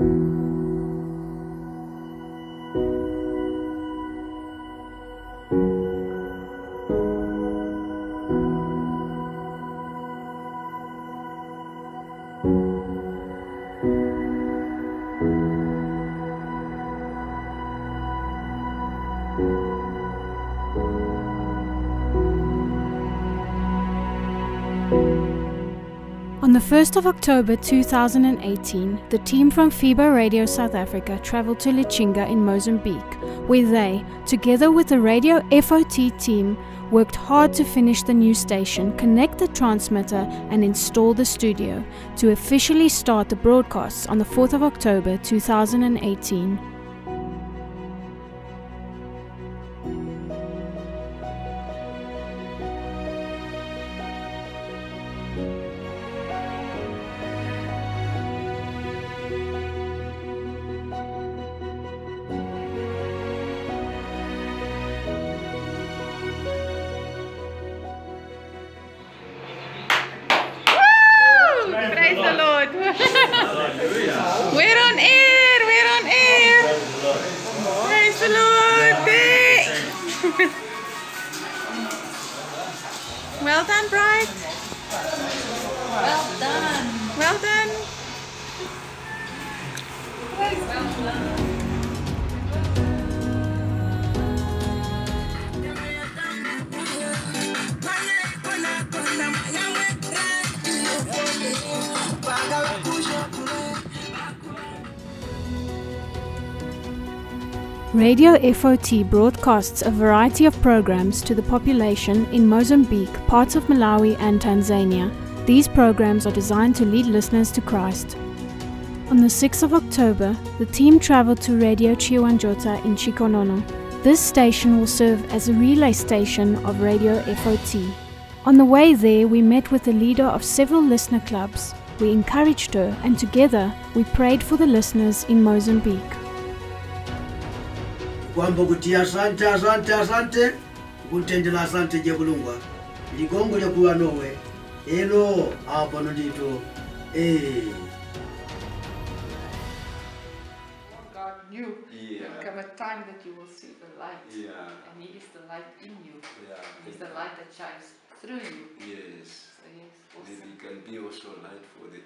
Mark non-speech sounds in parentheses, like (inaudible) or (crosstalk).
you. On the 1st of October 2018, the team from FEBA Radio South Africa traveled to Lichinga in Mozambique, where they, together with the Radio FOT team, worked hard to finish the new station, connect the transmitter, and install the studio to officially start the broadcasts on the 4th of October 2018. (laughs) well done, Bright. Well done. Well done. Radio FOT broadcasts a variety of programs to the population in Mozambique, parts of Malawi, and Tanzania. These programs are designed to lead listeners to Christ. On the 6th of October, the team traveled to Radio Chiwanjota in Chikonono. This station will serve as a relay station of Radio FOT. On the way there, we met with the leader of several listener clubs. We encouraged her, and together we prayed for the listeners in Mozambique. Kwamba kuti asante asante asante kutendera asante je kulungwa ligongo lyakuwa nowe elo apano ndito eh. God knew Yeah. there come a time that you will see the light. Yeah. And He is the light in you. Yeah. He is the light that shines through you. Yes. So yes, Maybe it can be also light for the